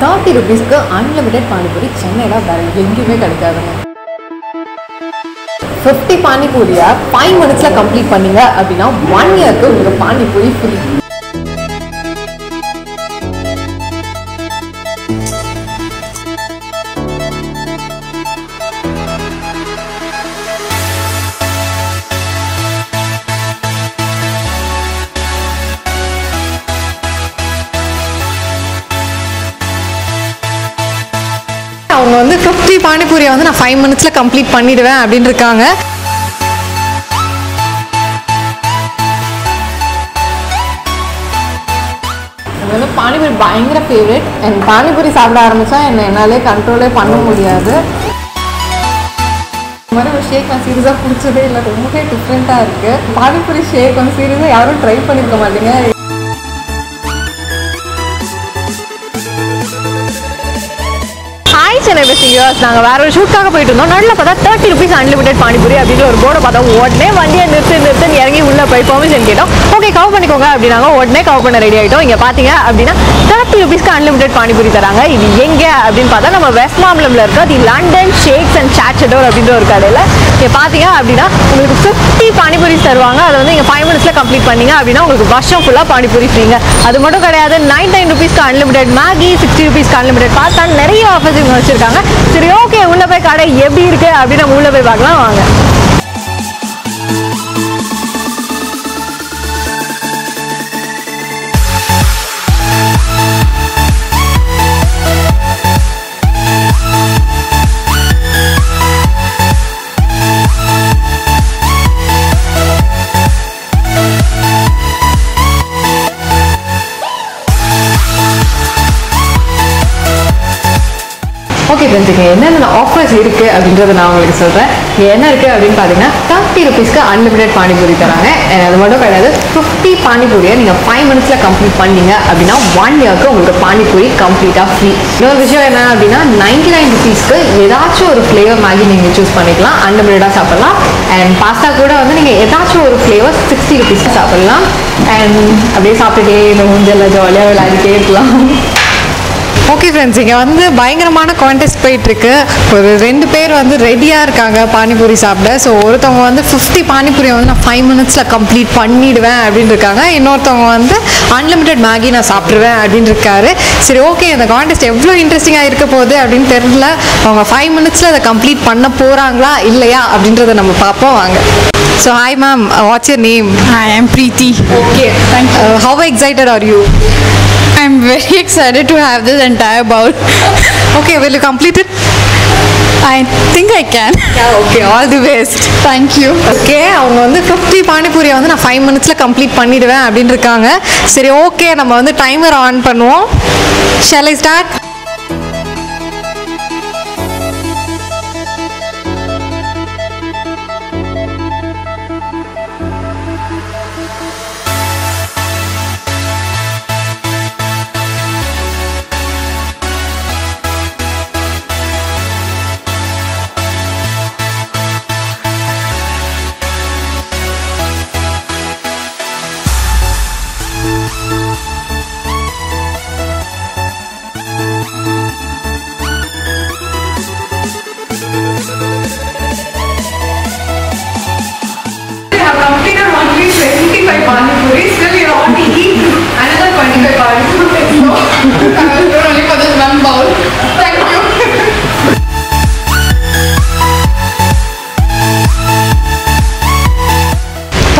Thirty ருபீஸ்க்கு unlimited panipuri சென்னையில் வேறு எங்கேயுமே கிடைக்காதுங்க. ஃபிஃப்டி பானிபூரியை ஃபைவ் மினிட்ஸில் கம்ப்ளீட் பண்ணீங்க அப்படின்னா ஒன் இயர்க்கு உங்களுக்கு பானிபூரி ஃப்ரீ வந்து ஃபிஃப்டி பானிபூரியை வந்து நான் ஃபைவ் மினிட்ஸில் கம்ப்ளீட் பண்ணிடுவேன் அப்படின்னு இருக்காங்க எனக்கு வந்து பானிபூரி பயங்கர ஃபேவரட் என் பானிபூரி சாப்பிட ஆரம்பித்தா என்னை என்னாலே கண்ட்ரோலே பண்ண முடியாது. இந்த மாதிரி ஒரு ஷேக் நான் சீரியஸாக பிடிச்சதே இல்லை. ரொம்பவே டிஃப்ரெண்ட்டாக இருக்குது பானிபூரி ஷேக் வந்து சீரியஸாக யாரும் ட்ரை பண்ணியிருக்க மாட்டீங்க. ஹாய் சென்னை நாங்கள் வேற ஒரு ஷூட்காக போயிட்டு இருந்தோம். நல்லா பார்த்தா தேர்ட்டி ருபீஸ் அன்லிமிடெட் பானிபூரி அப்படின்னு ஒரு போர்டை பார்த்தோம் உடனே வண்டியை நிறுத்து நிறுத்துன்னு இறங்கி உள்ள போய் பெர்மிஷன் கேட்டோம். ஓகே கவர் பண்ணிக்கோங்க அப்படின்னாங்க. உடனே கவர் பண்ண ரெடி ஆகிட்டோம் இங்கே பார்த்தீங்க அப்படின்னா தேர்ட்டி ருபீஸ்க்கு அன்லிமிடெட் பானிபூரி தராங்க. இது எங்கே அப்படின்னு பார்த்தா நம்ம வெஸ்ட் மாம்பலம்ல இருக்க தி லண்டன் ஷேக்ஸ் அண்ட் சாட்சடோர் அப்படின்ற ஒரு கடையில். இங்கே பார்த்தீங்க அப்படின்னா உங்களுக்கு ஃபிஃப்டி பானிபூரி தருவாங்க. அதை வந்து இங்கே ஃபைவ் மினிட்ஸில் கம்ப்ளீட் பண்ணீங்க அப்படின்னா உங்களுக்கு வருஷம் ஃபுல்லாக பானிபூரி ஃப்ரீங்க அது மட்டும் கிடையாது நைன் நைன் ருபீஸ்க்கு அன்லிமிடெட் மேகி சிக்ஸ்டி ருபீஸ்க்கு அன்லிமிடெட் பார்த்தா நிறைய ஆஃபர்ஸ் இவங்க வச்சிருக்காங்க. சரி ஓகே உள்ள போய் கடை எப்படி இருக்கு அப்படின்னு நம்ம உள்ள போய் பார்க்கலாம். வாங்க. ஓகே ஃப்ரெண்ட்ஸ் இங்கே என்னென்ன ஆஃபர்ஸ் இருக்குது அப்படின்றத நான் உங்களுக்கு சொல்கிறேன் இங்கே என்ன இருக்குது அப்படின்னு பார்த்தீங்கன்னா தேர்ட்டி ருபீஸ்க்கு அன்லிமிடெட் பானிபூரி தராங்க. அது மட்டும் கிடையாது ஃபிஃப்டி பானிபூரியை நீங்கள் ஃபைவ் மினிட்ஸில் கம்ப்ளீட் பண்ணீங்க அப்படின்னா ஒன் இயர்க்கு உங்களுக்கு பானிபூரி கம்ப்ளீட்டாக ஃப்ரீ இன்னொரு விஷயம் என்ன அப்படின்னா நைன்டி நைன் ருபீஸ்க்கு ஏதாச்சும் ஒரு ஃப்ளேவர் மேகி நீங்கள் சூஸ் பண்ணிக்கலாம். அன்லிமிட்டடாக சாப்பிட்லாம். அண்ட் பாஸ்தா கூட வந்து நீங்கள் ஏதாச்சும் ஒரு ஃப்ளேவர் சிக்ஸ்டி ருபீஸ்க்கு சாப்பிட்லாம். அண்ட் அப்படியே சாப்பிட்டுட்டே இந்த ஊஞ்சலில் ஜாலியாக விளையாடிட்டே இருக்கலாம். ஓகே ஃப்ரெண்ட்ஸ் இங்கே வந்து பயங்கரமான கான்டெஸ்ட் போயிட்டுருக்கு. ஒரு ரெண்டு பேர் வந்து ரெடியாக இருக்காங்க பானிபூரி சாப்பிட. ஸோ ஒருத்தவங்க வந்து ஃபிஃப்டி பானிபூரியை வந்து நான் ஃபைவ் மினிட்ஸில் கம்ப்ளீட் பண்ணிடுவேன் அப்படின்னு இருக்காங்க. இன்னொருத்தவங்க வந்து அன்லிமிட்டெட் மேகி நான் சாப்பிட்ருவேன் அப்படின்னு இருக்காரு. சரி ஓகே இந்த கான்டெஸ்ட் எவ்வளோ இன்ட்ரெஸ்டிங்காக இருக்க போகுது அப்படின்னு தெரியல. அவங்க ஃபைவ் மினிட்ஸில் அதை கம்ப்ளீட் பண்ண போகிறாங்களா இல்லையா அப்படின்றத நம்ம பார்ப்போம் வாங்க. So hi ma'am what's your name Hi, I'm Preeti. Okay how excited are you I'm very excited to have this entire bowl. Okay will you complete it I think I can. Okay all the best Thank you. Okay அவங்க வந்து fifty பானிபூரியை வந்து நான் five மினிட்ஸில் complete பண்ணிடுவேன் அப்படின்னு இருக்காங்க சரி ஓகே நம்ம வந்து டைமர் ஆன் பண்ணுவோம் shall I start all. Thank you.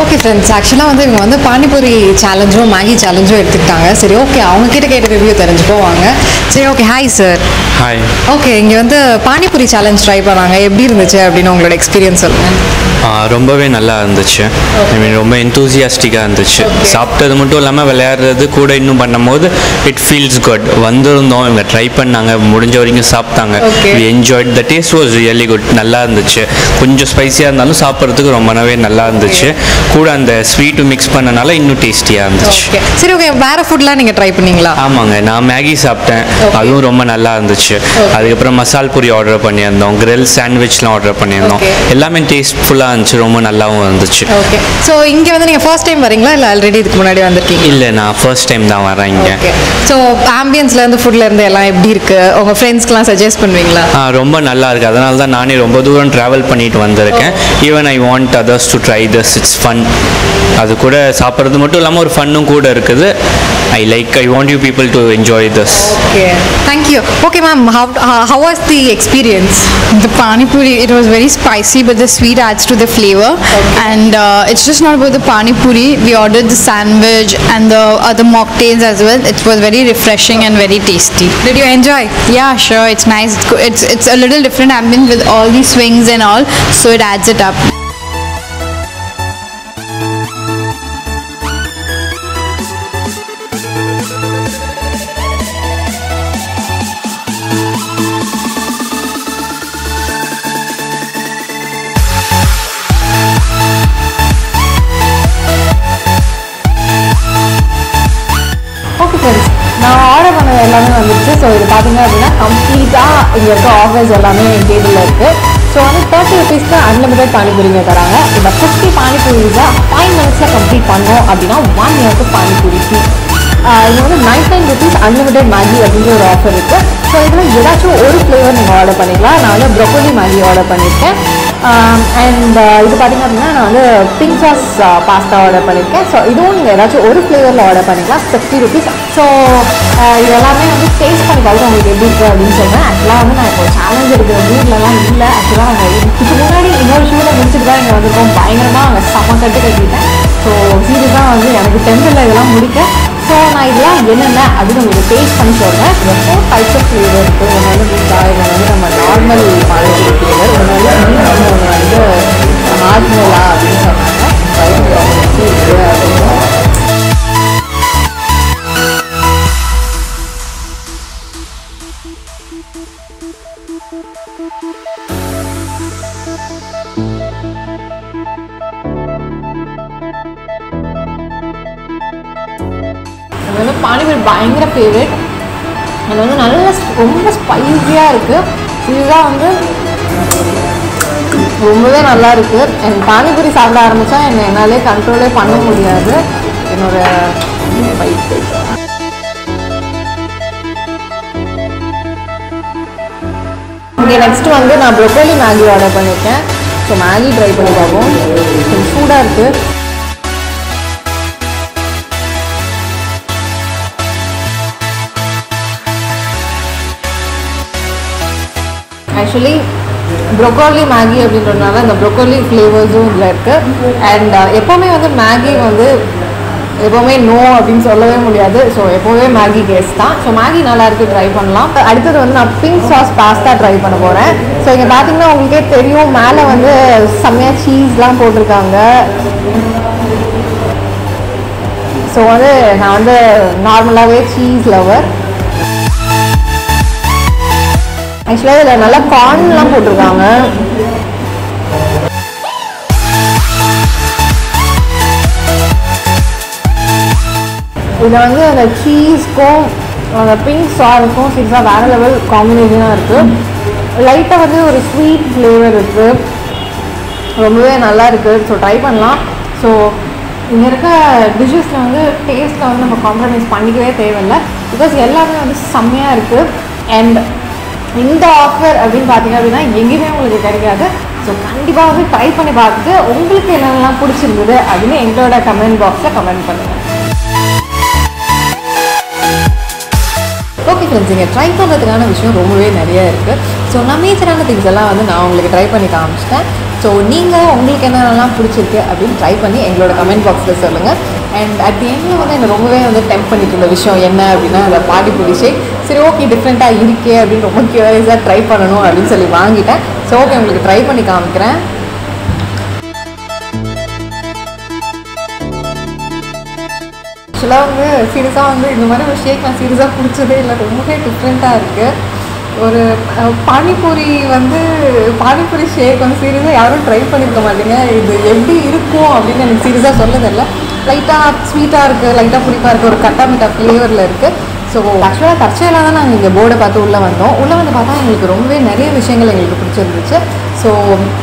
Okay friends ஆக்சுவலாக வந்து இவங்க வந்து பானிபூரி சேலஞ்சும் மேகி சேலஞ்சும் எடுத்துக்கிட்டாங்க. சரி ஓகே அவங்க கிட்ட கேட்ட ரிவ்யூ தெரிஞ்சு போவாங்க சரி okay hi sir hi okay இங்கே வந்து பானிபூரி சேலஞ்ச் ட்ரை பண்ணாங்க. எப்படி இருந்துச்சு அப்படின்னு உங்களோட எக்ஸ்பீரியன்ஸ் சொல்லுங்கள் ரொம்பவே நல்லா இருந்துச்சு. ஐ மீன் ரொம்ப என்தூசியாஸ்டிக்காக இருந்துச்சு. சாப்பிட்டது மட்டும் இல்லாமல் விளையாடுறது கூட இன்னும் பண்ணும்போது இட் ஃபீல்ஸ் குட் வந்திருந்தோம் இவங்க ட்ரை பண்ணாங்க முடிஞ்ச வரைக்கும் சாப்பிட்டாங்க. Okay. Enjoyed the taste was really good நல்லா இருந்துச்சு. கொஞ்சம் ஸ்பைசியாக இருந்தாலும் சாப்பிட்றதுக்கு ரொம்பவே நல்லா இருந்துச்சு. கூட அந்த ஸ்வீட்டு மிக்ஸ் பண்ணனால இன்னும் டேஸ்டியாக இருந்துச்சு. சரி ஓகே வேற ஃபுட்லாம் நீங்கள் ட்ரை பண்ணீங்களா? ஆமாங்க. நான் மேகி சாப்பிட்டேன். அதுவும் ரொம்ப நல்லா இருந்துச்சு. அதுக்கப்புறம் மசால் பூரி ஆர்டர் பண்ணியிருந்தோம். கிரில் சாண்ட்விச்லாம் ஆர்டர் பண்ணியிருந்தோம். எல்லாமே டேஸ்ட்ஃபுல்லாக இருந்துச்சு. ரொம்ப நல்லாவும் இருந்துச்சு. ஓகே ஸோ இங்கே வந்து நீங்கள் ஃபர்ஸ்ட் டைம் வரீங்களா? இல்லை ஆல்ரெடி இதுக்கு முன்னாடி வந்திருக்கீங்க? இல்லை நான் ஃபர்ஸ்ட் டைம் தான் வரேன் இங்கே. ஸோ ஆம்பியன்ஸ்லேருந்து ஃபுட்லேருந்து எல்லாம் எப்படி இருக்குது உங்கள் ஃப்ரெண்ட்ஸ்க்குலாம் சஜஸ்ட் பண்ணுவீங்களா? ரொம்ப நல்லா இருக்கு. அதனால தான் நானே ரொம்ப தூரம் ட்ராவல் பண்ணிட்டு வந்திருக்கேன். Even I want others to try this it's fun அது கூட சாப்பிட்றது மட்டும் இல்லாமல் ஒரு ஃபன்னும் கூட இருக்குது. I like. I want you people to enjoy this. Okay. Thank you. Okay, ma'am. How uh, how was the experience? The pani puri. It was very spicy, but the sweet adds to the flavor. Okay. And uh, it's just not about the pani puri. We ordered the sandwich and the other mocktails as well. It was very refreshing and very tasty. Did you enjoy? Yeah, sure. It's nice. It's it's, a little different ambience with all these swings and all, so it adds it up. Order எல்லாமே வந்துருச்சு. So இது பார்த்தீங்க அப்படின்னா கம்ப்ளீட்டாக இங்கே இருக்க offers எல்லாமே டேபிளில் இருக்குது ஸோ வந்து தேர்ட்டி ருபீஸ்க்கு அன்லிமிட்டட் பானிபூரிங்க தராங்க. இந்த ஃபிஃப்டி பானிபூரிஸை ஃபைவ் மினிட்ஸில் கம்ப்ளீட் பண்ணோம் அப்படின்னா ஒன் இயர்க்கு பானிபூரி ஃப்ரீ இது வந்து nine nine rupees unlimited Maggi அப்படின்ற ஒரு ஆஃபர் இருக்குது ஸோ இதில் ஏதாச்சும் ஒரு ஃப்ளேவர் நீங்கள் ஆர்டர் பண்ணிக்கலாம். நான் வந்து ப்ரொக்கோலி மேகி ஆர்டர் பண்ணியிருக்கேன். Um, அண்ட் uh, இது பார்த்திங்க அப்படின்னா நான் வந்து பிங்க் சாஸ் பாஸ்தா ஆர்டர் பண்ணியிருக்கேன் ஸோ இதுவும் நீங்கள் ஏதாச்சும் ஒரு ஃப்ளேவரில் ஆர்டர் பண்ணிக்கலாம். ஃபிஃப்டி ருபீஸ் ஸோ இது எல்லாமே வந்து டேஸ்ட் பண்ணி பார்த்து உங்களுக்கு எப்படி இருக்குது அப்படின்னு சொல்கிறேன் ஆக்சுவலாக வந்து நான் இப்போ சேலஞ்ச் இருக்கிற வீட்லலாம் இல்லை. ஆக்சுவலாக நாங்கள் இதுக்கு முன்னாடி இன்னொரு ஷூவில் முடிச்சுட்டு தான் இங்கே வந்திருக்கோம். பயங்கரமாக அங்கே செம்ம கட்டு கட்டிட்டேன். ஸோ சீரியஸாக வந்து எனக்கு டென்த்தில் இதெல்லாம் முடிக்க. ஸோ நான் இதெல்லாம் என்னென்ன அப்படின்னு உங்களுக்கு டேஸ்ட் பண்ணி சொல்கிறேன் இந்த ஃபோர் டைப்ஸ் ஆஃப் ஃப்ளேவர் இருக்குது ஒன்று வந்து மீன் காய் வந்து நம்ம நார்மல் பானிபூரி ஃப்ளேவர் ஒன்று வந்து மீன் ஒன்று வந்து ஹாஜ்மோலா அப்படின்னு சொன்னாங்க. பயங்கர ஃபேவரட் அது வந்து நல்ல ரொம்ப ஸ்பைஸியாக இருக்குது இதுதான் வந்து ரொம்பவே நல்லா இருக்குது எனக்கு பானிபூரி சாப்பிட ஆரம்பித்தா என்னை என்னாலே கண்ட்ரோலே பண்ண முடியாது. என்னோட வயிற்று ஓகே நெக்ஸ்ட்டு வந்து நான் ப்ரொக்கோலி மேகி ஆர்டர் பண்ணியிருக்கேன் ஸோ மேகி ட்ரை பண்ணி பார்ப்போம். கொஞ்சம் சூடாக இருக்குது ஆக்சுவலி ப்ரொக்கோலி மேகி அப்படின்றதுனால அந்த ப்ரொக்கோலி ஃப்ளேவர்ஸும் இதில் இருக்குது அண்ட் uh, எப்போவுமே வந்து மேகி வந்து எப்போவுமே நோ அப்படின்னு சொல்லவே முடியாது. ஸோ எப்போவுமே மேகி கேஸ் தான். ஸோ மேகி நல்லா இருக்குது ட்ரை பண்ணலாம். அடுத்தது வந்து நான் பிங்க் சாஸ் பாஸ்தா ட்ரை பண்ண போகிறேன் ஸோ இங்கே பார்த்தீங்கன்னா உங்களுக்கே தெரியும் மேலே வந்து செம்மையாக சீஸ்லாம் போட்டிருக்காங்க. ஸோ வந்து நான் வந்து நார்மலாகவே சீஸ் லவர் ஆக்சுவலாக இதில் நல்லா கார்ன்லாம் போட்டிருக்காங்க. இதில் வந்து அந்த சீஸ்க்கும் அந்த பிங்க் சாருக்கும் சீஸாக வேறு லெவல் காம்பினேஷனாக இருக்குது லைட்டாக வந்து ஒரு ஸ்வீட் ஃப்ளேவர் இருக்குது ரொம்பவே நல்லா இருக்குது ஸோ ட்ரை பண்ணலாம். ஸோ இங்கே இருக்க டிஷ்ஷஸில் வந்து டேஸ்ட்டில் வந்து நம்ம காம்ப்ரமைஸ் பண்ணிக்கவே தேவையில்லை. பிகாஸ் எல்லாமே வந்து செம்மையாக இருக்குது அண்ட் இந்த ஆஃபர் அப்படின்னு பார்த்தீங்க அப்படின்னா எங்கேயுமே உங்களுக்கு கிடைக்காது. ஸோ கண்டிப்பாக ட்ரை பண்ணி பார்த்துட்டு உங்களுக்கு என்னென்னலாம் பிடிச்சிருந்தது அப்படின்னு எங்களோட கமெண்ட் பாக்ஸில் கமெண்ட் பண்ணுங்கள் ஓகே ஃப்ரெண்ட்ஸ் இங்கே ட்ரை பண்ணுறதுக்கான விஷயம் ரொம்பவே நிறைய இருக்குது ஸோ நான் மேஜரான திங்ஸ் எல்லாம் வந்து நான் உங்களுக்கு ட்ரை பண்ணி காமிச்சிட்டேன். ஸோ நீங்கள் உங்களுக்கு என்னென்னலாம் பிடிச்சிருக்கு அப்படின்னு ட்ரை பண்ணி எங்களோட கமெண்ட் பாக்ஸில் சொல்லுங்கள் அண்ட் அட் தி எண்டில் வந்து எனக்கு ரொம்பவே வந்து டெம்ப் பண்ணிட்டு இருந்த விஷயம் என்ன அப்படின்னா அந்த பாடி பிடிச்சி சரி ஓகே டிஃப்ரெண்ட்டாக இருக்கே அப்படின்னு ரொம்ப கியூரியஸாக ட்ரை பண்ணணும் அப்படின்னு சொல்லி வாங்கிட்டேன். ஸோ ஓகே உங்களுக்கு ட்ரை பண்ணி காமிக்கிறேன். ஆக்சுவலாக வந்து சீரியஸாக வந்து இந்த மாதிரி ஒரு ஷேக் நான் சீரியஸாக பிடிச்சதே இல்லை. ரொம்பவே டிஃப்ரெண்ட்டாக இருக்குது ஒரு பானிபூரி வந்து பானிபூரி ஷேக் வந்து சீரியஸாக யாரும் ட்ரை பண்ணியிருக்க மாட்டீங்க. இது எப்படி இருக்கும் அப்படின்னு எனக்கு சீரியஸாக சொல்ல தெரியல லைட்டாக ஸ்வீட்டாக இருக்குது லைட்டாக புளிப்பாக இருக்குது ஒரு கட்டா மிட்டா ஃப்ளேவரில் இருக்குது ஸோ ஆக்சுவலாக தற்செயலாக தான் நாங்கள் இங்கே போர்டை பார்த்து உள்ளே வந்தோம். உள்ளே வந்து பார்த்தா எங்களுக்கு ரொம்பவே நிறைய விஷயங்கள் எங்களுக்கு பிடிச்சிருந்துச்சு. ஸோ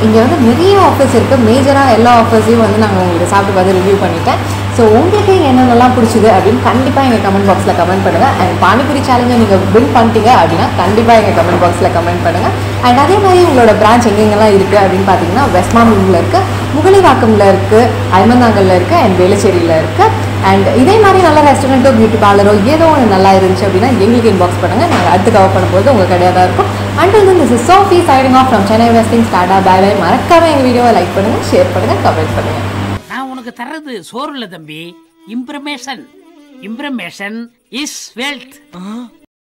இங்கே வந்து நிறைய ஆஃபர்ஸ் இருக்குது மேஜராக எல்லா ஆஃபர்ஸையும் வந்து நாங்கள் உங்களுக்கு சாப்பிட்டு பார்த்து ரிவ்யூ பண்ணிட்டேன். ஸோ உங்களுக்கு என்னென்னலாம் பிடிச்சிது அப்படின்னு கண்டிப்பாக எங்கள் கமெண்ட் பாக்ஸில் கமெண்ட் பண்ணுங்கள் அண்ட் பானிபூரி சேலஞ்சை நீங்கள் வின் பண்ணிட்டீங்க அப்படின்னா கண்டிப்பாக எங்கள் கமெண்ட் பாக்ஸில் கமெண்ட் பண்ணுங்கள் அண்ட் அதே மாதிரி உங்களோட பிரான்ச் எங்கெங்கெல்லாம் இருக்குது அப்படின்னு பார்த்தீங்கன்னா வெஸ்ட் மாம்பூரில் இருக்குது முகலிவாக்கமில் இருக்குது அல்மந்தாங்கல்ல இருக்குது அண்ட் வேளச்சேரியில் இருக்குது அண்ட் இதே மாதிரி நல்ல ரெஸ்டாரண்ட்டோ பியூட்டி பார்லரோ ஏதோ ஒன்று நல்லா இருந்துச்சு அப்படின்னா எங்களுக்கு இன்பாக்ஸ் பண்ணுங்கள் நாங்கள் அடுத்து கவர் பண்ணும்போது உங்கள் கடையாக தான் இருக்கும். Until this is Sophie signing off from Chennai vesting ஸ்டார்டா பை பை மறக்காம எங்கள் வீடியோவை லைக் பண்ணுங்கள் ஷேர் பண்ணுங்கள் கமெண்ட் பண்ணுங்கள் நான் உனக்கு தர்றது சோறு இல்ல தம்பி இம்ப்ரமேஷன் இம்ப்ரமேஷன் இஸ் வெல்த்